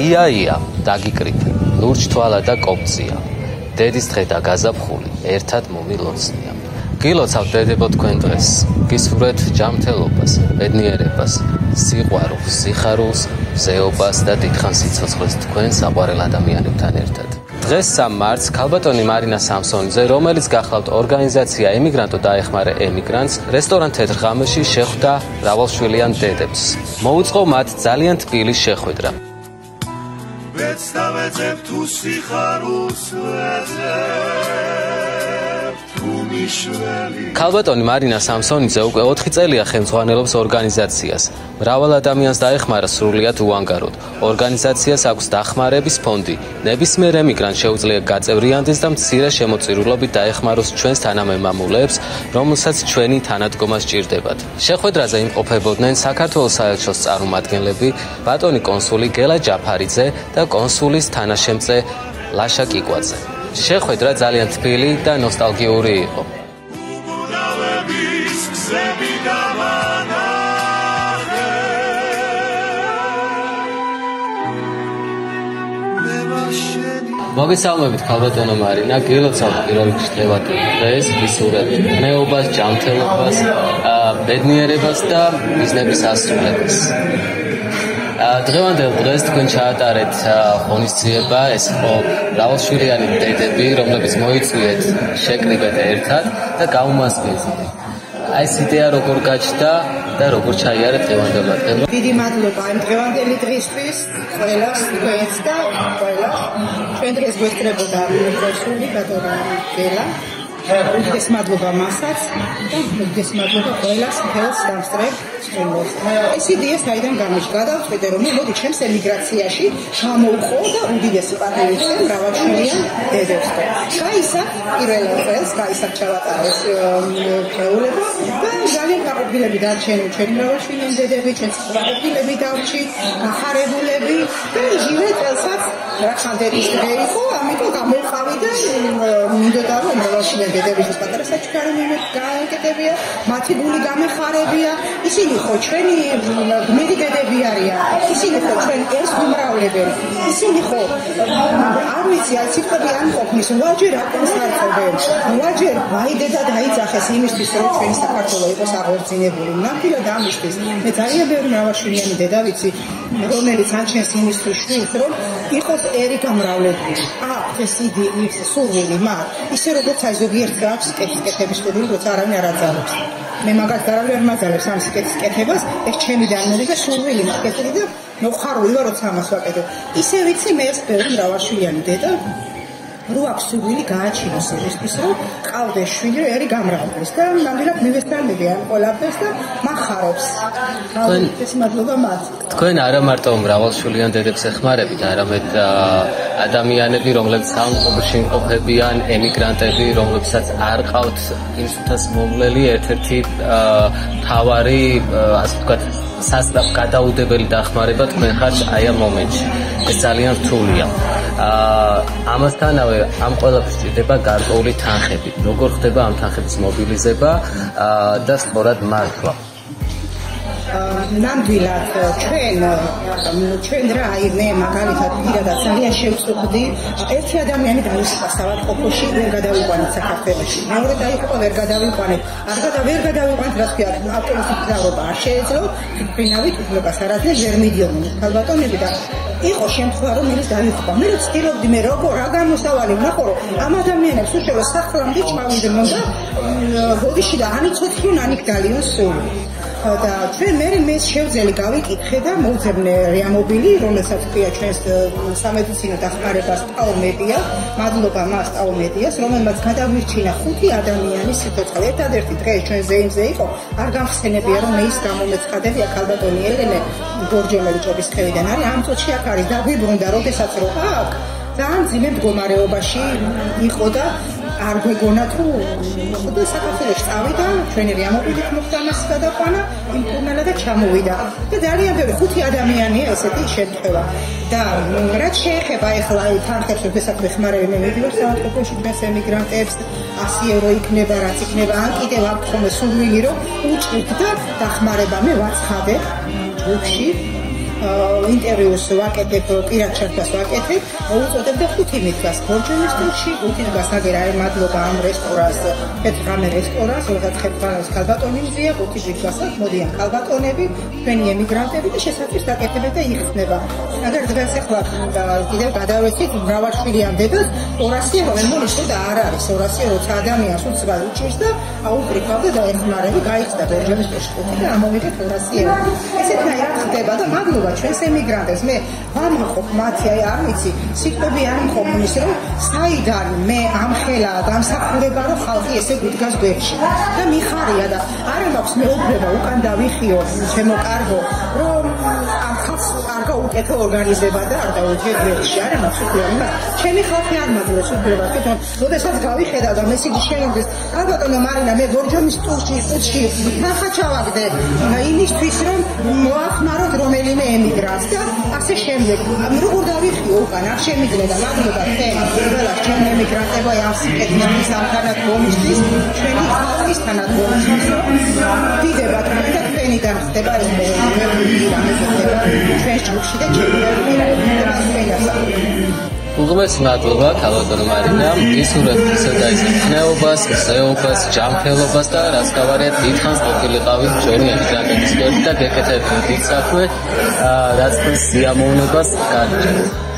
იაია დაგიკრიფე ლურჯ თვალა და კოპცია დედის დღე და გაზაფხული ერთად მომილოცნია. გილოცავ დედებო თქვენ დღეს. გისურვეთ ჯანმრთელობას ბედნიერებას სიყვარულს სიხარულს ზეობას და დიდხან სიცოცხლეს თქვენ საყვარელ ადამიანებთან ერთად. დღეს 3 მარტს ქალბატონი მარინა სამსონიძე რომელიც გახლავთ ორგანიზაცია ემიგრანტო დაეხმარე ემიგრანტს რესტორან თეთრღამეში შეხვდა რავალშვილიან დედებს. მოუწყო მათ ძალიან თბილი შეხვედრა მეც დავეძებ თუ სიხარულს ვეძებ ქალბატონი მარინა სამსონიძე უკვე 4 წელია ხელმძღვანელობს ორგანიზაციას. მრავალ ადამიანს დაეხმარა სრულიად უანგაროდ ორგანიზაციას აქვს დახმარების ფონდი. ნებისმიერ ემიგრანტ შეუძლია გაწევრიანდეს და მცირე შემოწირულობით დაეხმაროს ჩვენს თანამემამულეებს რომელსაც ჩვენი თანადგომა სჭირდებათ შეხვედრაზე იმყოფებოდნენ საქართველოს საელჩოს წარმომადგენლები ბატონი კონსული გელა ჯაფარიძე და კონსულის თანაშემწე ლაშა კიკვაძე. შეხვედრა ძალიან თბილი და ნოსტალგიური იყო. მოგესალმებით ქალბატონო მარინა, გილოცავ პირველ რიგში დღეს ვისურვებ მეობას, ჯანმრთელობას, ბედნიერებას და ბიზნესის ასრულებას. დღევანდელ დღეს თქვენ ჩაატარეთ ღონისძიება ეს ხო რავალშვილიანი დედები რომლებიც მოიწვიეთ შეკრიბეთ ერთად და გაუმასპინძლეთ აი ეს იდეა როგორ გაჩნდა და როგორ ჩაიარეთ დღევანდელ დღეს დიდი მადლობა ამ დღევანდელი დღისთვის ყველას თქვენს და ყველას. ჩვენ დღეს გვესწრებოდა პროფესორი ბატონი გელა უდიდეს მადლობა მასაც და უდიდეს მადლობა ყველას ხელს დამსწრებ სტუმრებს. ეს იდეა საიდან გამოჩნდა? გადავწყვიტე რომ მოდი ჩემს ემიგრაციაში ჩამოვყო და უდიდესი პატივიცე მრავალშვილიან დედებს. გაისა პირველ წელს გაისა ჩავატარეს პრეულება და ძალიან გაყიდვები დარჩენილ ჩემი მრავალშვილიან დედები, ჩემს გაყიდვები დავრჩი, ახარებულები და ჟივე წელსაც რახანდერის დღე იყო, ამიტომ გამოვყავი და მინდოდა რომ მრავალშვილიან დედებისთვის პატარა საჩქარი მიმეკეთებია, მათი გული გამეხარებია. ისინი ხო ჩვენი გმირი დედები არიან. ისინი ხო ჩვენ ეს უმრავლებელი. ისინი ხო არ ვიცი, აი სიტყვები არ მყოფნის, ვაჯერ აკონსარცობენ. ვაჯერ ვაიდედა დაიძახეს იმისთვის, რომ ჩვენი საქართველო იყოს აღორძინებული. ნამდვილად ამისთვის მე ძალიან ბევრი მრავალშვილიანი დედა ვიცი, რომელიც ანჩენს იმისთვის რომ იყოს ერი გამრავლებული. აა ეს იდი ის სურვილი მაგ ისე როგორც აი ზოგიერთ გაქვს კეთების სურვილი როცა არავინ არ აძალებს. მე მაგას არავინ არ მაძალებს ამ სკეთის კეთებას. ეს ჩემი დანური და სურვილი მაგეთი და მოხარული ვარ როცა ამას ვაკეთებ. ისე ვიცი მე ეს ბევრი მრავალშვილიანი დედა რო აქვს სურვილი გააჩინოს ესთვის რომ ყავდეს შვილი ერი გამრავლდეს და ნამდვილად მივესალმები ამ ყველაფერს და מחარებს თქვენ ეს მადლობა მათ. თქვენ არა მარტო მრავალშვილიან დედებს ეხმარებით არამედ ადამიანები რომლებიც სამყუროში იმყოფებიან ემიგრანტები რომლებსაც არ ყავთ იმ სუთას მომლელი ერთ-ერთი თავარი ასე ვთქვათ სასწრაფ გადაუდებელი დახმარება თქვენ ხართ აი ამ მომენტში. ეს ძალიან რთულია ამასთანავე ამ ყველაფერს ჭირდება გარკვეული თანხები. როგორ ხდება ამ თანხების მობილიზება და სწორად მართვა? ნამდვილად ჩვენ ჩვენ რა მე მაგალითად პირადად ძალიან შევწუხდი ერთი ადამიანი დაიწყო საავადმყოფოში ვერ გადავიყვანეთ საქართველოში მეორე დაიწყო ვერ გადავიყვანეთ არ გადა ვერ გადავიყვანეთ რა უნდა ავტომატურად დაობა არ შეეძლო ფინავით უფლებას არაძლევს ვერ მიდიოდნენ ქალბატონები და იყო შემთხვევა რომ ის დაიხვა მე ვცდილობდი მე როგორ რა გამოსავალი ვნახო რომ ამ ადამიანებს უშუალოდ სახლამდე ჩავიდნენ და ბოდიში და ანიცოცხლონ ანიქ დალიონ სული და ჩვენ მე მე შევძელი გავიკითხე და მოვძებნე რეამობილი რომელსაც ქვია ჩვენს სამედიცინო დახმარებას ტაუმედია მადლობა მას ტაუმედიას რომელმაც გადავირჩინა ხუთი ადამიანის სიცოცხლე ერთადერთი დღე ჩვენ ზეიმზე იყო არ გამხსენებია რომ მე ის გამომეცხადებია ქალბატონი ელენე გორჯომელი ჭობის ხევიდან არის ამ წუთში აქ არის დაგვიბრუნდა როდესაც რო აქ ძალიან ძიმე მდგომარეობაში იყო და არ გვეგონა თუ მოხდა საქართველოს წავიდა ჩვენი რეამობილით მოხდა მას გადაყვანა იმ კურნალა და ჩამოვიდა. და ძალიან ბევრი ხუთი ადამიანია ესეთი შემთხვევა. და რაც შეეხება ახლა თანხებს შესაძლოა მეხმარები მე მიდიოს საავტობუსში დღეს ემიგრანტებს 100 ევრო იქნება რაც იქნება ან კიდევ აქვს ხოლმე სურვილი რომ უჭირთ და დახმარება მე ვაცხადებ ჯგუფში ინტერვიუს ვაკეთებ, პირად ჩართვას ვაკეთებ, უწოდებ და ხუთი მიდგას ბორჯომის სტილში, ხუთი მიდგას აგერ აი მადლობა ამ რესტორანს, ხეთრამე რესტორანს, როგორც ხეთრამეს ქალბატონიზია, ხუთი მიდგას მოდიან ქალბატონები, თქვენი ემიგრანტები და შესაძლოა დაკეთებენ და იხსნება. აგერ დღეს ახლა კიდევ გადავეცით მრავალშვილიან დედას 200 რომ მონიშნე და არ არის 200 როცა ადამიანს უცბად უჩის და აუკრიფავ და დაეხმარები, გაიხსნა ბორჯომის სტილში და ამოვიდეთ 200 euro. ესეთნაირად ხდება და მადლობა ჩვენს ემიგრანტებს. მე ვამაყობ მათი აი არ ვიცი სიტყვები არ მყოფნის რომ საიდან მე ამხელა დამსახურება რომ ხალხი ესე გუდგას გვერდში. და მიხარია და არ მაქვს მეუბნება უკან დავიხიო ჩემო კარგო რომ ამ ხალხს არ გაუკეთო ორგანიზება და არ დაუჯერ გვერდში. არ მაქვს უფლება. ჩემი ხალხი არ მაგლოს უფლება თვითონ. როდესაც გავიხედა და მესიჯი შეიმდეს ალბათო მარინა მე გორჯომის სტულში ყუთში ნახა ჩავაგდე იმისთვის რომ მოახმაროთ რომელიმე ემიგრანტს და ასე შემდეგ. როგორ დავიხიო უკან, არ შემიძლია და მაგნობა თქვენ ყველა ჩემი ემიგრანტებო ამ სიკეთის ამქანად მომისთვის ჩვენი ხალხის თანად მომისთვის. დიდება თქვენ და თქვენი დამხდება ეს მე ხდება ჩვენ ჯგუფში და ჩემი ემიგრანტები უღმეს მადლობა ქალბატონ მარინამ ისურვებ ისე და ის ხნეობას, ზეობას, ჯანმრთელობას და რაც გავარეთ დიდხანს ყოფილიყავით ჩვენი ემიგრანტების გვერდით და გეკეთეთ დიდ საქმე რაც თქვენს სიამოვნებას კარგეთ.